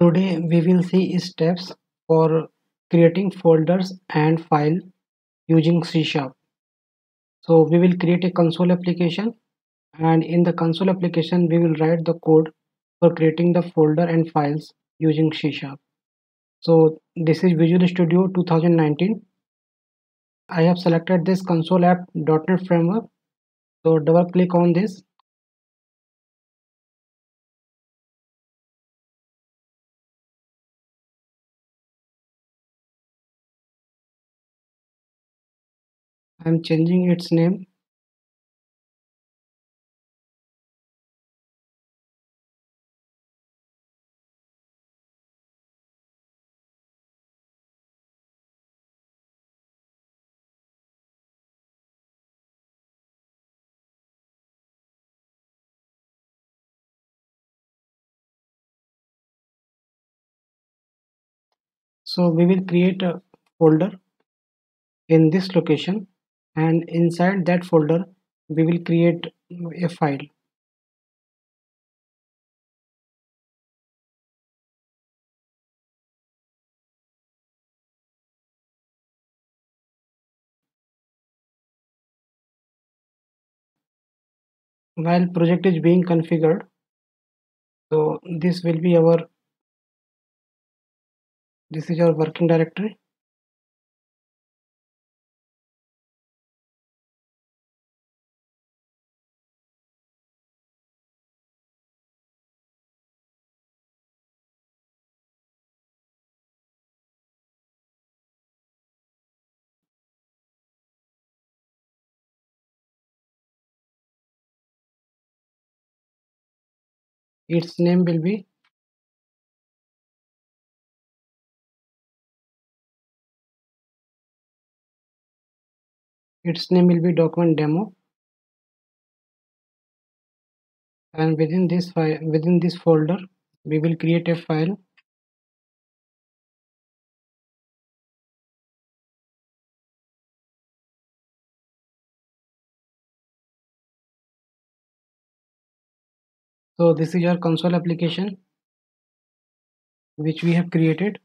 Today we will see steps for creating folders and file using C Sharp. So we will create a console application and in the console application we will write the code for creating the folder and files using C Sharp. So this is Visual Studio 2019. I have selected this console app .NET framework. So double click on this I'm changing its name. So we will create a folder in this location and inside that folder we will create a file. While project is being configured so this will be our this is our working directory its name will be? Its name will be document demo. And within this file within this folder we will create a file so this is our console application which we have created.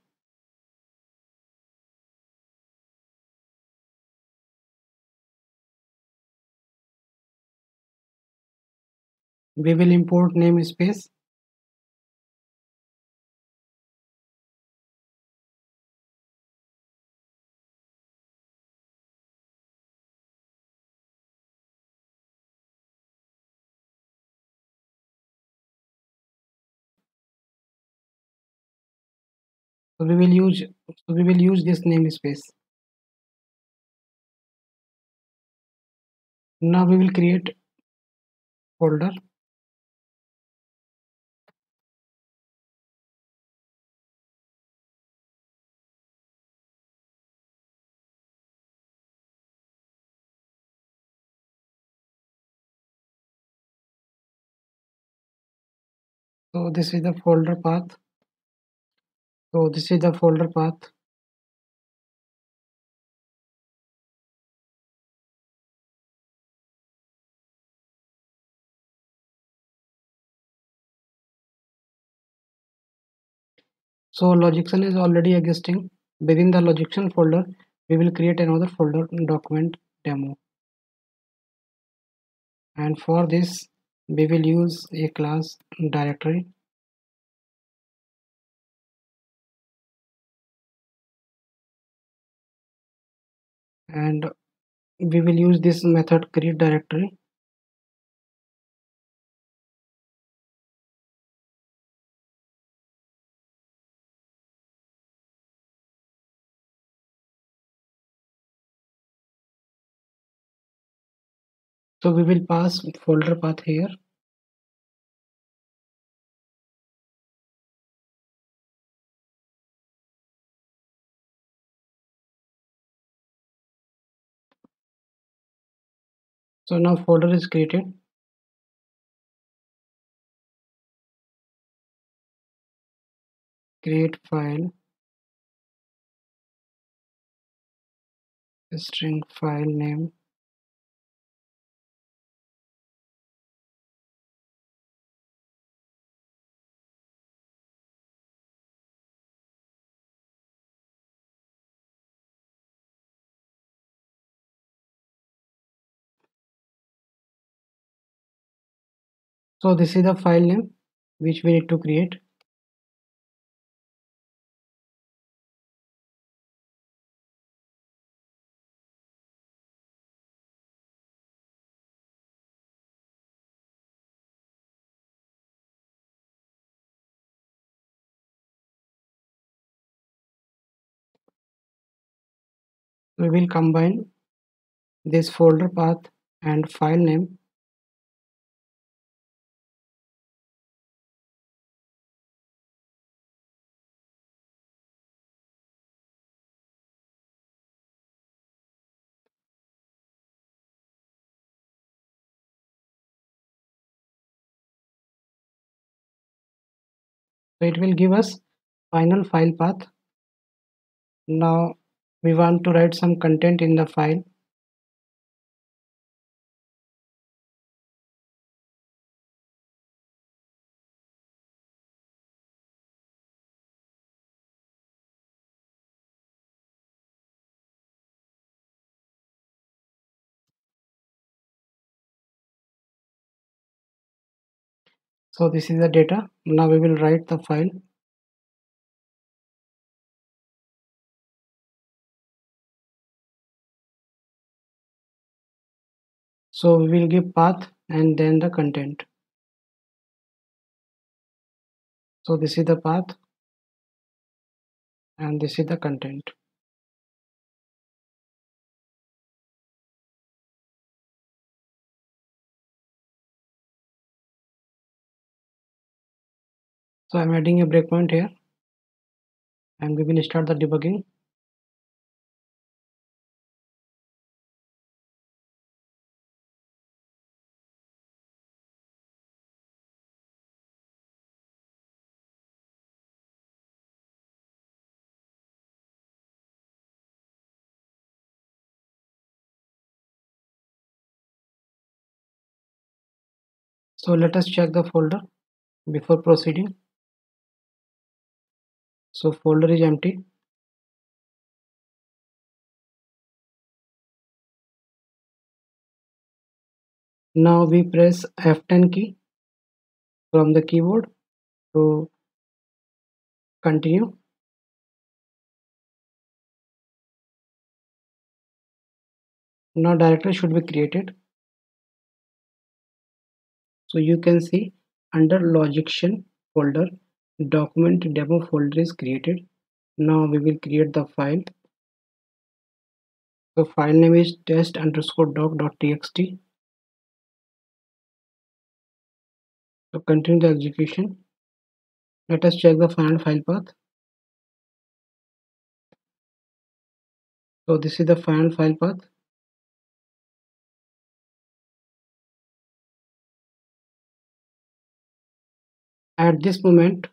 We will import namespace so we will use so we will use this namespace. Now we will create folder. So this is the folder path so this is the folder path. So Logixn is already existing. Within the Logixn folder we will create another folder document demo. And for this we will use a class directory and we will use this method create directory. So we will pass folder path here so now folder is created. Create file. String file name so this is the file name which we need to create. We will combine this folder path and file name it will give us final file path. Now we want to write some content in the file so this is the data. Now we will write the file. So we will give path and then the content. So this is the path and this is the content so i'm adding a breakpoint here. And we will start the debugging. So let us check the folder before proceeding so folder is empty. Now we press F10 key from the keyboard to continue. Now directory should be created. So you can see under Logixn folder document demo folder is created. Now we will create the file. The file name is test underscore doc.txt so continue the execution. Let us check the final file path. So this is the final file path. At this moment,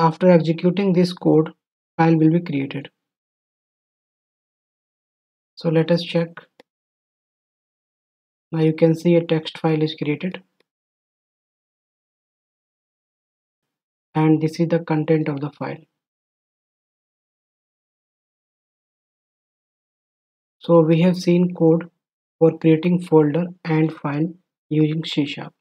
after executing this code, file will be created. So let us check. Now you can see a text file is created. And this is the content of the file. So we have seen code for creating folder and file using C Sharp.